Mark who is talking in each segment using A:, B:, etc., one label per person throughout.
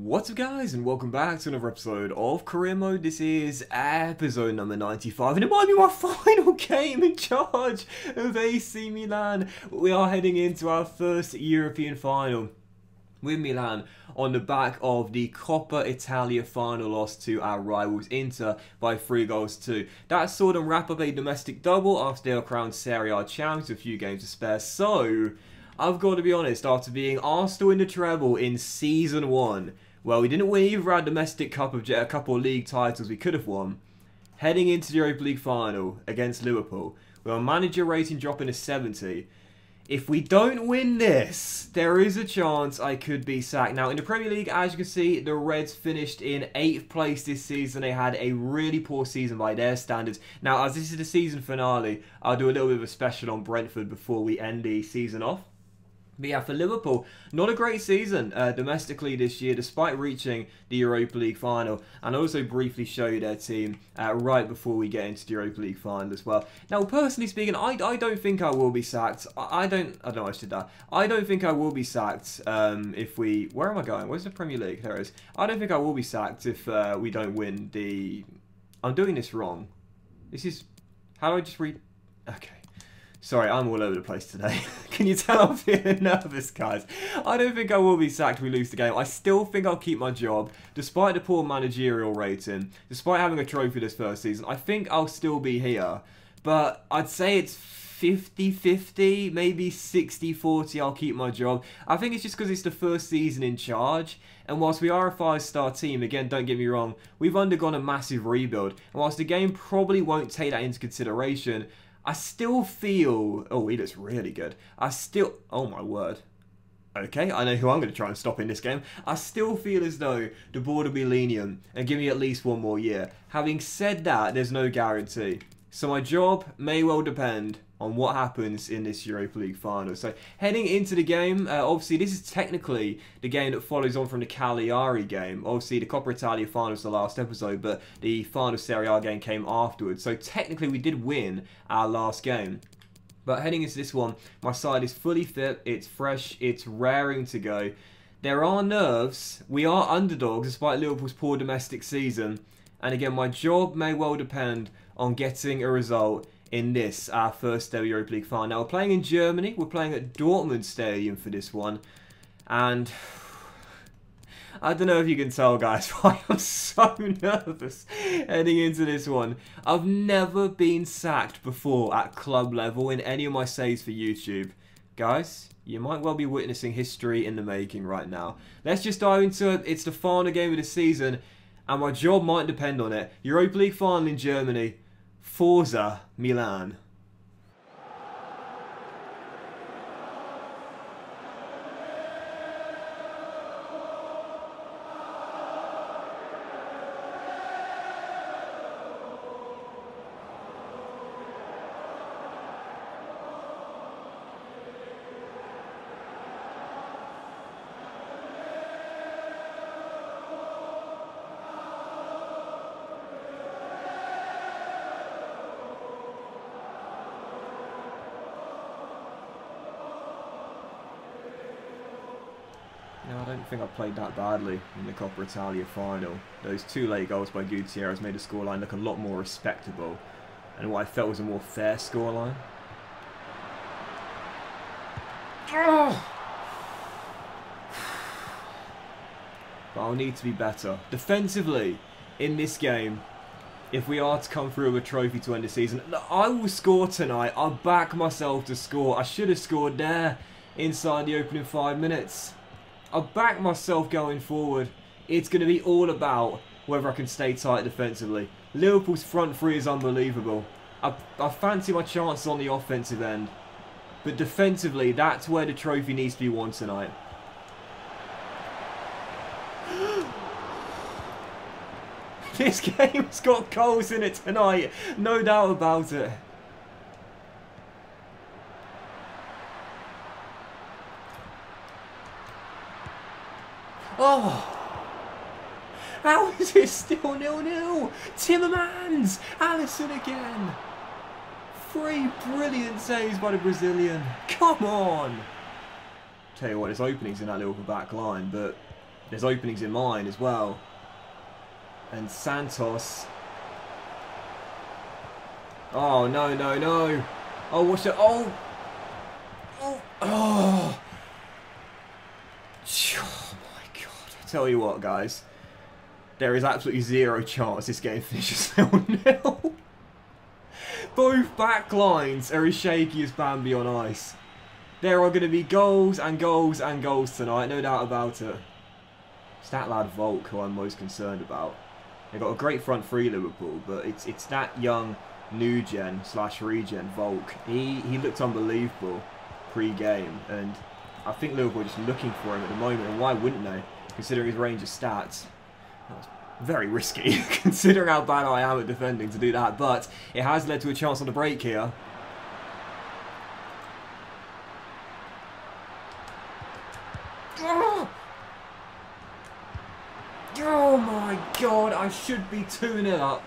A: What's up guys and welcome back to another episode of Career Mode. This is episode number 95 and it might be my final game in charge of AC Milan. We are heading into our first European final with Milan on the back of the Coppa Italia final loss to our rivals Inter by 3 goals to. That saw them wrap up a domestic double after they were crowned Serie A champions with a few games to spare. So, I've got to be honest, after being Arsenal in the treble in season one, well, we didn't win either our domestic cup of a couple of league titles we could have won. Heading into the Europa League final against Liverpool, with our manager rating dropping to 70. If we don't win this, there is a chance I could be sacked. Now, in the Premier League, as you can see, the Reds finished in 8th place this season. They had a really poor season by their standards. Now, as this is the season finale, I'll do a little bit of a special on Brentford before we end the season off. But yeah, for Liverpool, not a great season uh, domestically this year, despite reaching the Europa League final. And also briefly show you their team uh, right before we get into the Europa League final as well. Now, personally speaking, I, I don't think I will be sacked. I, I don't, I don't know, I should that. I don't think I will be sacked um, if we, where am I going? Where's the Premier League? There it is. I don't think I will be sacked if uh, we don't win the, I'm doing this wrong. This is, how do I just read? Okay. Sorry, I'm all over the place today. Can you tell I'm feeling nervous, guys? I don't think I will be sacked if we lose the game. I still think I'll keep my job, despite the poor managerial rating, despite having a trophy this first season. I think I'll still be here, but I'd say it's 50-50, maybe 60-40 I'll keep my job. I think it's just because it's the first season in charge, and whilst we are a five-star team, again, don't get me wrong, we've undergone a massive rebuild, and whilst the game probably won't take that into consideration, I still feel... Oh, he looks really good. I still... Oh, my word. Okay, I know who I'm going to try and stop in this game. I still feel as though the board will be lenient and give me at least one more year. Having said that, there's no guarantee. So my job may well depend on what happens in this Europa League final. So heading into the game, uh, obviously this is technically the game that follows on from the Cagliari game. Obviously the Coppa Italia final was the last episode, but the final Serie A game came afterwards. So technically we did win our last game. But heading into this one, my side is fully fit, it's fresh, it's raring to go. There are nerves, we are underdogs despite Liverpool's poor domestic season. And again, my job may well depend on getting a result in this, our first ever Europa League final. Now, we're playing in Germany. We're playing at Dortmund Stadium for this one. And I don't know if you can tell, guys, why I'm so nervous heading into this one. I've never been sacked before at club level in any of my saves for YouTube. Guys, you might well be witnessing history in the making right now. Let's just dive into it. It's the final game of the season, and my job might depend on it. Europa League final in Germany. Forza Milan. Think I played that badly in the Coppa Italia final. Those two late goals by Gutierrez made the scoreline look a lot more respectable and what I felt was a more fair scoreline. Oh! But I'll need to be better. Defensively, in this game, if we are to come through with a trophy to end the season, I will score tonight. I'll back myself to score. I should have scored there inside the opening five minutes. I'll back myself going forward. It's going to be all about whether I can stay tight defensively. Liverpool's front three is unbelievable. I, I fancy my chances on the offensive end. But defensively, that's where the trophy needs to be won tonight. this game's got goals in it tonight. No doubt about it. Oh! How is it still nil-nil? Timmermans! Alisson again! Three brilliant saves by the Brazilian. Come on! Tell you what, there's openings in that Liverpool back line, but there's openings in mine as well. And Santos. Oh, no, no, no. Oh, what's it? Oh. Oh. Oh. Tell you what, guys. There is absolutely zero chance this game finishes 0-0. Both back lines are as shaky as Bambi on ice. There are going to be goals and goals and goals tonight, no doubt about it. It's that lad Volk who I'm most concerned about. They've got a great front three, Liverpool, but it's it's that young new gen slash regen Volk. He he looked unbelievable pre-game, and I think Liverpool are just looking for him at the moment. And why wouldn't they, considering his range of stats? that was very risky, considering how bad I am at defending to do that. But it has led to a chance on the break here. Oh! my god, I should be 2-0 up.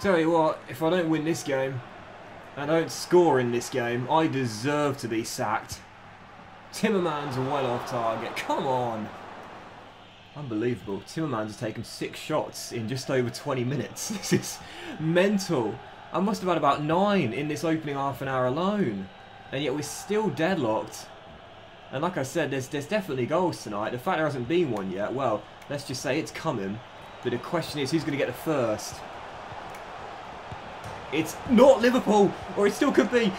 A: Tell you what, if I don't win this game, and I don't score in this game, I deserve to be sacked. Timmermans well off target. Come on. Unbelievable. Timmermans has taken six shots in just over 20 minutes. This is mental. I must have had about nine in this opening half an hour alone. And yet we're still deadlocked. And like I said, there's, there's definitely goals tonight. The fact there hasn't been one yet, well, let's just say it's coming. But the question is, who's going to get the first? It's not Liverpool, or it still could be.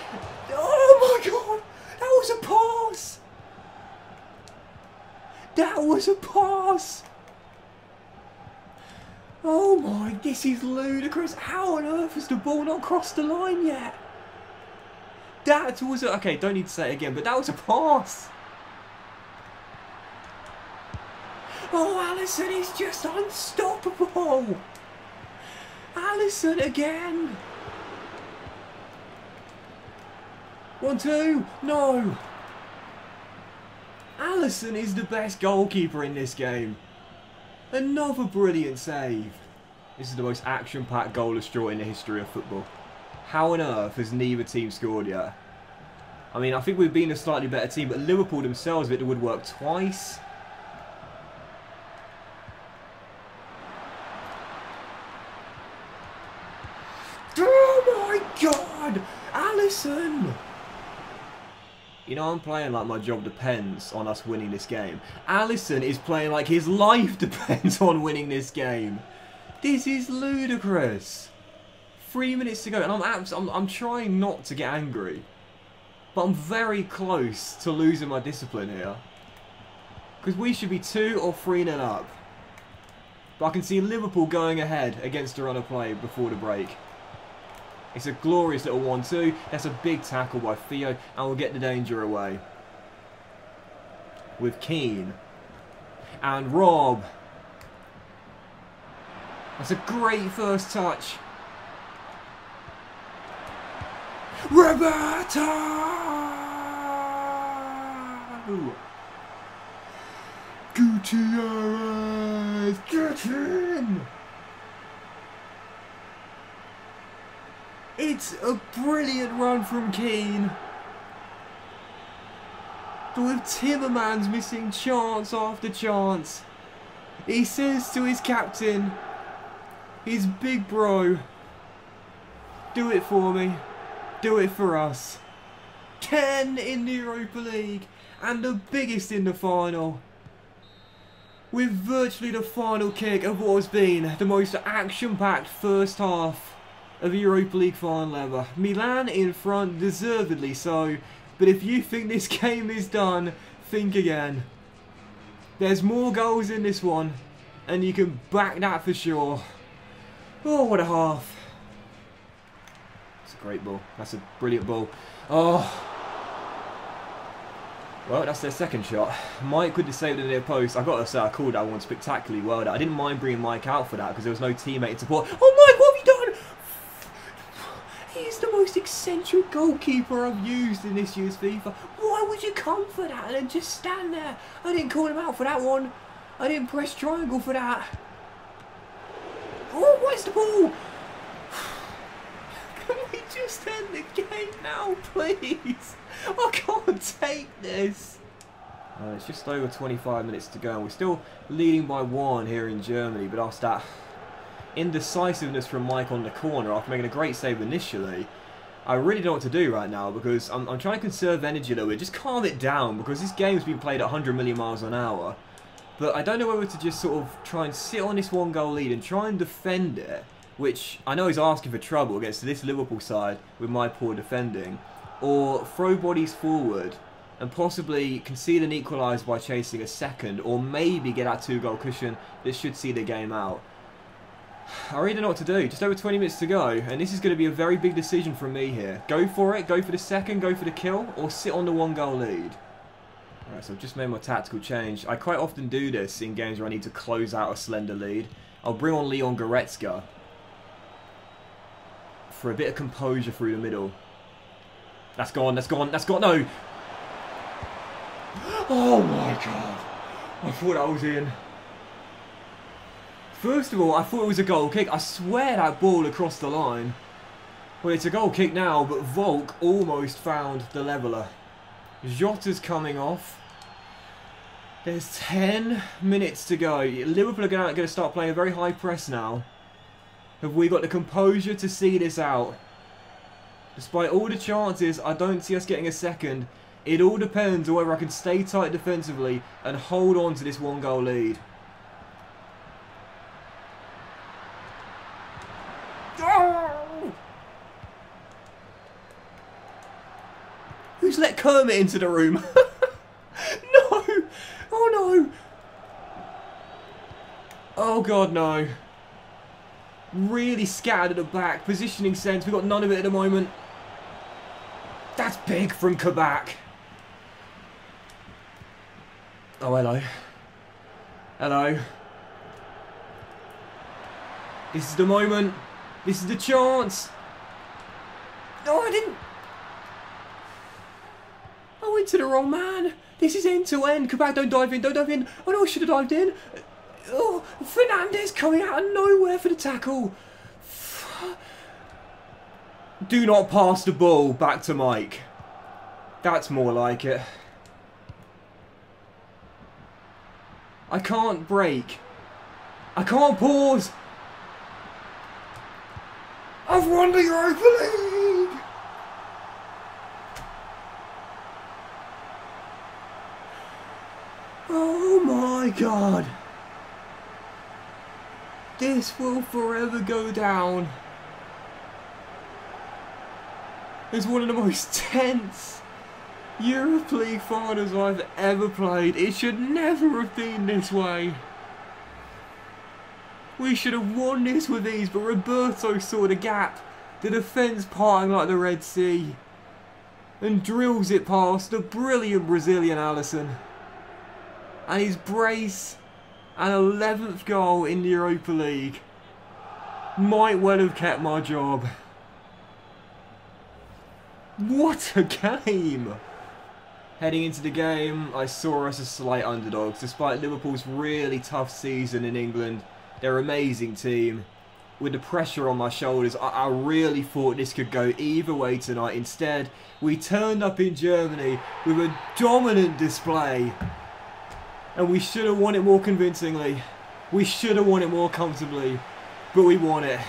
A: Oh my god! That was a pass! That was a pass! Oh my, this is ludicrous. How on earth has the ball not crossed the line yet? That was a, okay, don't need to say it again, but that was a pass. Oh, Alisson is just unstoppable. Alisson again. One, two, no. Alisson is the best goalkeeper in this game. Another brilliant save. This is the most action-packed goalless draw in the history of football. How on earth has neither team scored yet? I mean, I think we've been a slightly better team, but Liverpool themselves hit the woodwork twice. Oh my god! Alisson! You know, I'm playing like my job depends on us winning this game. Alisson is playing like his life depends on winning this game. This is ludicrous. Three minutes to go, and I'm, I'm, I'm trying not to get angry. But I'm very close to losing my discipline here. Because we should be 2 or 3 nil up. But I can see Liverpool going ahead against a run of play before the break. It's a glorious little 1-2. That's a big tackle by Theo, and we'll get the danger away. With Keane. And Rob. That's a great first touch. Roberto! Gutierrez! Get him! It's a brilliant run from Keane. But with Timmermans missing chance after chance, he says to his captain, his big bro, do it for me, do it for us. 10 in the Europa League and the biggest in the final. With virtually the final kick of what has been the most action-packed first half of Europa League final ever. Milan in front, deservedly so. But if you think this game is done, think again. There's more goals in this one, and you can back that for sure. Oh, what a half. It's a great ball. That's a brilliant ball. Oh. Well, that's their second shot. Mike could have saved it in their post. I got to say, I called that one spectacularly well. I didn't mind bringing Mike out for that because there was no teammate support. Oh, Mike, what have you done? He's the most eccentric goalkeeper I've used in this year's FIFA. Why would you come for that and just stand there? I didn't call him out for that one. I didn't press triangle for that. Oh, where's the ball? Can we just end the game now, please. I can't take this. Uh, it's just over 25 minutes to go, we're still leading by one here in Germany, but after that indecisiveness from Mike on the corner, after making a great save initially, I really don't know what to do right now because I'm, I'm trying to conserve energy a little bit, just calm it down because this game's been played at 100 million miles an hour. But I don't know whether to just sort of try and sit on this one goal lead and try and defend it, which I know is asking for trouble against this Liverpool side with my poor defending, or throw bodies forward and possibly concede an equaliser by chasing a second, or maybe get that two goal cushion that should see the game out. I really don't know what to do. Just over 20 minutes to go, and this is going to be a very big decision from me here. Go for it, go for the second, go for the kill, or sit on the one goal lead. Alright, so I've just made my tactical change. I quite often do this in games where I need to close out a slender lead. I'll bring on Leon Goretzka for a bit of composure through the middle. That's gone, that's gone, that's gone, no! Oh my god! I thought I was in. First of all, I thought it was a goal kick. I swear that ball across the line. Well, it's a goal kick now, but Volk almost found the leveller. Jota's coming off. There's 10 minutes to go. Liverpool are going to start playing a very high press now. Have we got the composure to see this out? Despite all the chances, I don't see us getting a second. It all depends on whether I can stay tight defensively and hold on to this one goal lead. Who's let Kermit into the room? no! Oh no! Oh god, no. Really scattered at the back. Positioning sense, we've got none of it at the moment. That's big from Kabak. Oh, hello. Hello. This is the moment. This is the chance. No, I didn't. I went to the wrong man. This is end to end. Kabak, don't dive in. Don't dive in. Oh no, I should have dived in. Oh, Fernandez coming out of nowhere for the tackle. Do not pass the ball back to Mike. That's more like it. I can't break. I can't pause. I've won the Europa League! Oh my god. This will forever go down as one of the most tense Europa League finals I've ever played. It should never have been this way. We should have won this with ease, but Roberto saw the gap. The defence parting like the Red Sea. And drills it past the brilliant Brazilian Alisson. And his brace and 11th goal in the Europa League might well have kept my job. What a game! Heading into the game, I saw us as slight underdogs. Despite Liverpool's really tough season in England, they're an amazing team. With the pressure on my shoulders, I, I really thought this could go either way tonight. Instead, we turned up in Germany with a dominant display. And we should have won it more convincingly. We should have won it more comfortably. But we won it.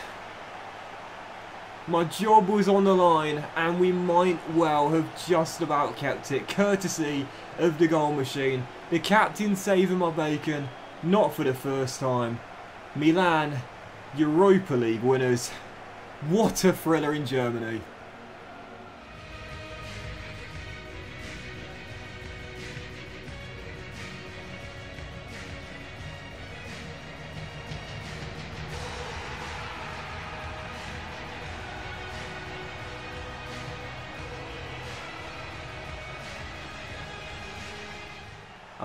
A: My job was on the line and we might well have just about kept it, courtesy of the goal machine. The captain saving my bacon, not for the first time. Milan, Europa League winners. What a thriller in Germany.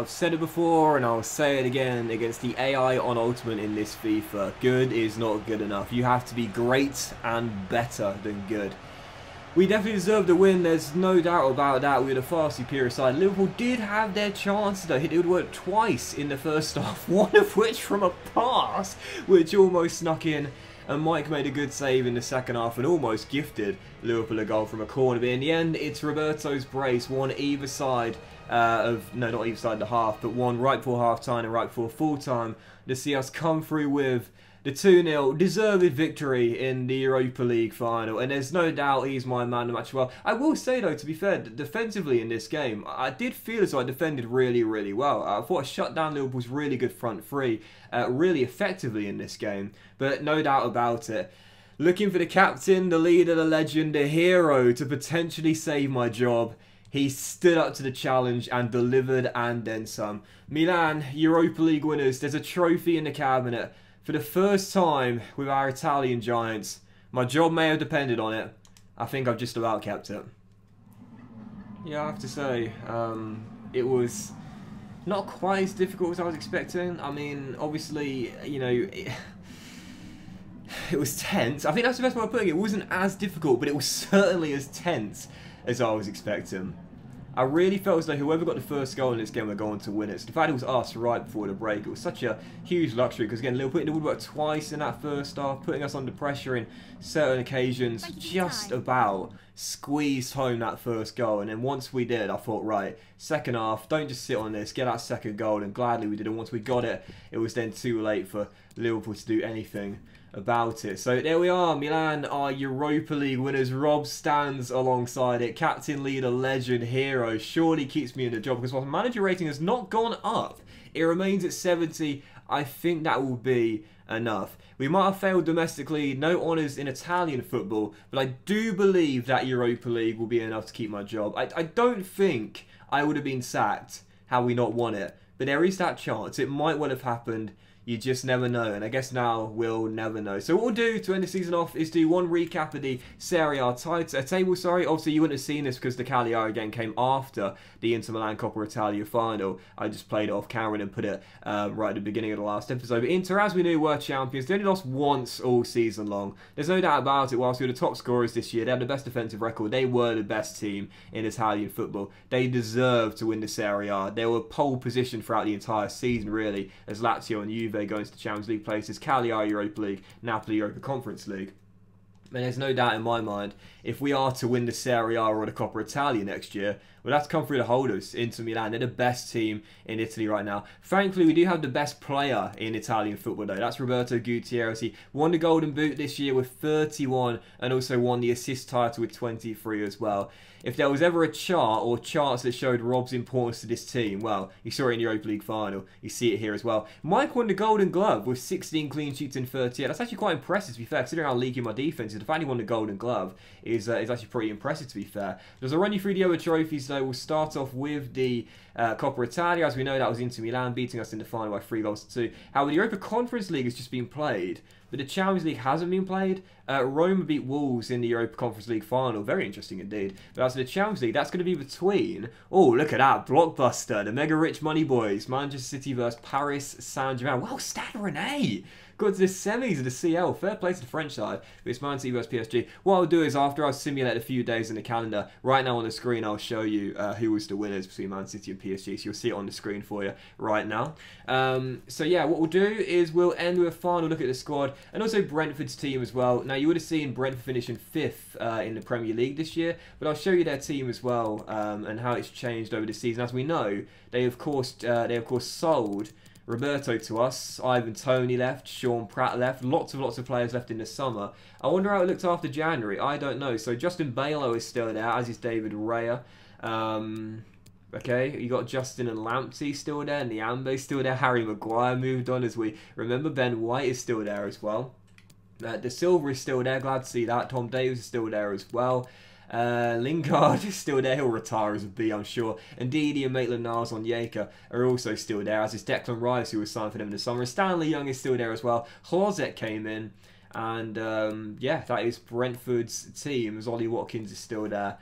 A: I've said it before and I'll say it again against the AI on Ultimate in this FIFA. Good is not good enough. You have to be great and better than good. We definitely deserved a win, there's no doubt about that. We had a far superior side. Liverpool did have their chances though. It would work twice in the first half, one of which from a pass, which almost snuck in. And Mike made a good save in the second half and almost gifted Liverpool a goal from a corner. But in the end, it's Roberto's brace, one either side uh, of, no, not either side of the half, but one right before half time and right before full time to see us come through with the 2-0 deserved victory in the Europa League final. And there's no doubt he's my man of the match. Well, I will say though, to be fair, defensively in this game, I did feel as though I defended really, really well. I thought I shut down Liverpool's really good front three uh, really effectively in this game. But no doubt about it. Looking for the captain, the leader, the legend, the hero to potentially save my job. He stood up to the challenge and delivered and then some. Milan, Europa League winners. There's a trophy in the cabinet. For the first time with our Italian giants, my job may have depended on it. I think I've just about kept it. Yeah, I have to say, um, it was not quite as difficult as I was expecting. I mean, obviously, you know, it, it was tense. I think that's the best way of putting it. It wasn't as difficult, but it was certainly as tense as I was expecting. I really felt as though whoever got the first goal in this game were going to win it. So the fact it was us right before the break, it was such a huge luxury because again, Liverpool in the woodwork twice in that first half, putting us under pressure in certain occasions, just about squeezed home that first goal. And then once we did, I thought, right, second half, don't just sit on this, get that second goal. And gladly we did. And once we got it, it was then too late for Liverpool to do anything about it. So there we are, Milan are Europa League winners. Rob stands alongside it. Captain, leader, legend, hero. Surely keeps me in the job because while manager rating has not gone up, it remains at 70. I think that will be enough. We might have failed domestically, no honours in Italian football, but I do believe that Europa League will be enough to keep my job. I, I don't think I would have been sacked had we not won it, but there is that chance. It might well have happened you just never know. And I guess now we'll never know. So what we'll do to end the season off is do one recap of the Serie A title, uh, table. Sorry, obviously you wouldn't have seen this because the Cagliari game came after the Inter Milan Coppa Italia final. I just played it off camera and put it uh, right at the beginning of the last episode. But Inter, as we knew, were champions. They only lost once all season long. There's no doubt about it. Whilst we were the top scorers this year, they had the best defensive record. They were the best team in Italian football. They deserved to win the Serie A. They were pole position throughout the entire season, really, as Lazio and Juve going to Champions League places, Cagliari Europa League, Napoli Europa Conference League. And there's no doubt in my mind, if we are to win the Serie A or the Coppa Italia next year, we'll to come through the holders, Inter Milan. They're the best team in Italy right now. Thankfully, we do have the best player in Italian football, though. That's Roberto Gutierrez. He won the Golden Boot this year with 31 and also won the assist title with 23 as well if there was ever a chart or charts that showed Rob's importance to this team, well, you saw it in the Europa League final. You see it here as well. Mike won the Golden Glove with 16 clean sheets in 38. That's actually quite impressive, to be fair, considering how leaky my defense is. The fact he won the Golden Glove is, uh, is actually pretty impressive, to be fair. There's a run you through the other trophies, though. We'll start off with the uh, Coppa Italia. As we know, that was Inter Milan beating us in the final by three goals to two. However, the Europa Conference League has just been played but the Champions League hasn't been played. Uh, Roma beat Wolves in the Europa Conference League final. Very interesting indeed. But as for the Champions League, that's going to be between... Oh, look at that. Blockbuster. The mega rich money boys. Manchester City versus Paris Saint-Germain. Well, Stade Rennais got to the semis of the CL. Fair play to the French side. It's Man City vs PSG. What I'll do is after I simulate a few days in the calendar, right now on the screen I'll show you uh, who was the winners between Man City and PSG. So you'll see it on the screen for you right now. Um, so yeah, what we'll do is we'll end with a final look at the squad and also Brentford's team as well. Now you would have seen Brentford finishing fifth uh, in the Premier League this year, but I'll show you their team as well um, and how it's changed over the season. As we know, they of course uh, they of course sold Roberto to us, Ivan Toney left, Sean Pratt left, lots of lots of players left in the summer. I wonder how it looked after January. I don't know. So Justin Balo is still there, as is David Raya. Um, okay, you got Justin and Lamptey still there, Niambe still there. Harry Maguire moved on, as we remember. Ben White is still there as well. Uh, Dasilva is still there. Glad to see that. Tom Davis is still there as well. Uh, Lingard is still there. He'll retire as a B, I'm sure. And Didi and Maitland-Niles Onyeka are also still there, as is Declan Rice, who was signed for them in the summer. And Stanley Young is still there as well. Closet came in. And um, yeah, that is Brentford's team, as Ollie Watkins is still there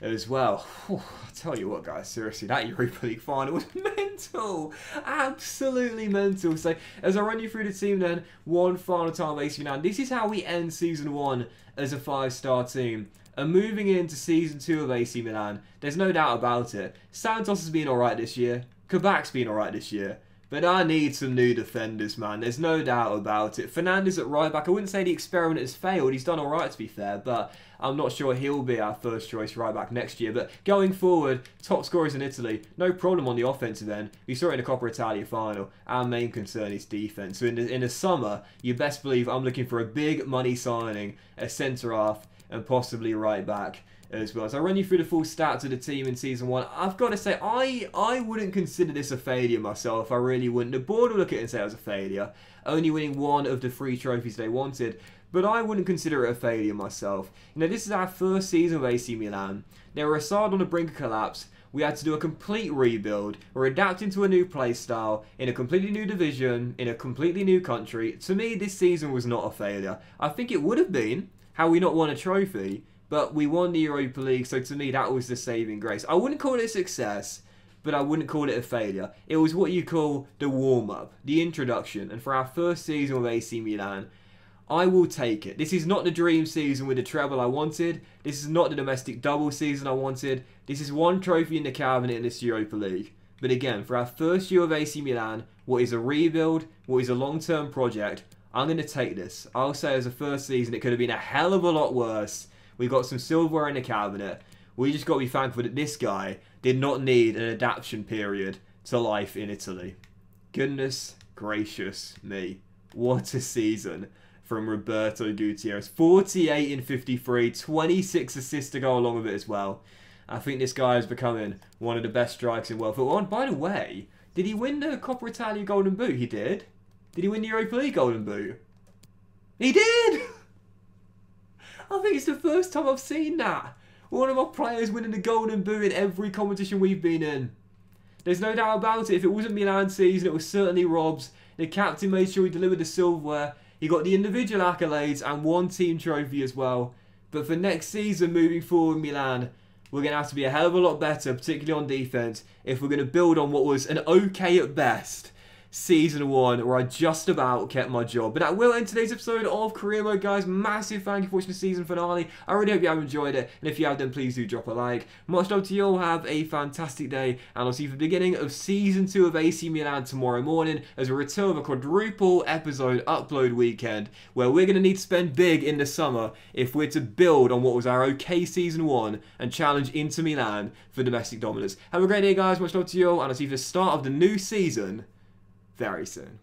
A: as well. Whew, I'll tell you what, guys, seriously, that Europa League final was mental. Absolutely mental. So, as I run you through the team then, one final time AC Milan. This is how we end season one as a five-star team. And moving into season two of AC Milan, there's no doubt about it. Santos has been alright this year. Kabak's been alright this year. But I need some new defenders, man. There's no doubt about it. Fernandes at right back. I wouldn't say the experiment has failed. He's done all right, to be fair, but I'm not sure he'll be our first choice right back next year. But going forward, top scorers in Italy, no problem on the offensive end. We saw it in the Coppa Italia final. Our main concern is defence. So in the, in the summer, you best believe I'm looking for a big money signing, a centre half, and possibly right back as well. So I'll run you through the full stats of the team in season one. I've got to say, I I wouldn't consider this a failure myself. I really wouldn't. The board will look at it and say it was a failure, only winning one of the three trophies they wanted. But I wouldn't consider it a failure myself. You know, this is our first season with AC Milan. They were a side on the brink of collapse. We had to do a complete rebuild. We're adapting to a new play style in a completely new division, in a completely new country. To me, this season was not a failure. I think it would have been had we not won a trophy but we won the Europa League, so to me that was the saving grace. I wouldn't call it a success, but I wouldn't call it a failure. It was what you call the warm up, the introduction, and for our first season with AC Milan, I will take it. This is not the dream season with the treble I wanted. This is not the domestic double season I wanted. This is one trophy in the cabinet in this Europa League. But again, for our first year of AC Milan, what is a rebuild, what is a long term project, I'm going to take this. I'll say as a first season, it could have been a hell of a lot worse. We got some silverware in the cabinet. We just got to be thankful that this guy did not need an adaptation period to life in Italy. Goodness gracious me. What a season from Roberto Gutierrez. 48 in 53, 26 assists to go along with it as well. I think this guy is becoming one of the best strikers in world football. And by the way, did he win the Coppa Italia Golden Boot? He did. Did he win the Europa League Golden Boot? He did! I think it's the first time I've seen that. One of our players winning the Golden Boot in every competition we've been in. There's no doubt about it. If it wasn't Milan season, it was certainly Rob's. The captain made sure he delivered the silverware. He got the individual accolades and one team trophy as well. But for next season, moving forward, Milan, we're going to have to be a hell of a lot better, particularly on defence, if we're going to build on what was an okay at best season one where I just about kept my job. But that will end today's episode of Career Mode, guys. Massive thank you for watching the season finale. I really hope you have enjoyed it. And if you have, then please do drop a like. Much love to you all. Have a fantastic day. And I'll see you for the beginning of season two of AC Milan tomorrow morning as a return of a quadruple episode upload weekend where we're going to need to spend big in the summer if we're to build on what was our okay season one and challenge Inter Milan for domestic dominance. Have a great day, guys. Much love to you all. And I'll see you for the start of the new season very soon.